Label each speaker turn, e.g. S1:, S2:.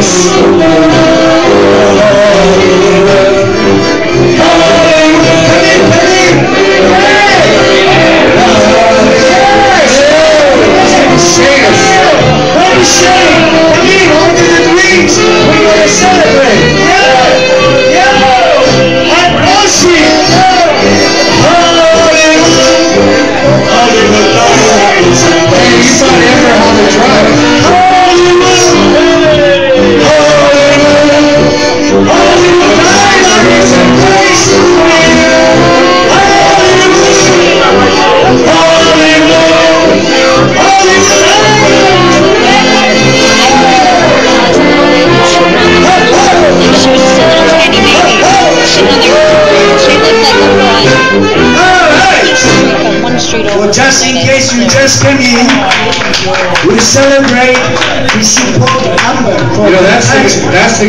S1: Yes. Well, just in case you just came in, we celebrate the support number for
S2: You know, that's the,
S1: the
S2: that's the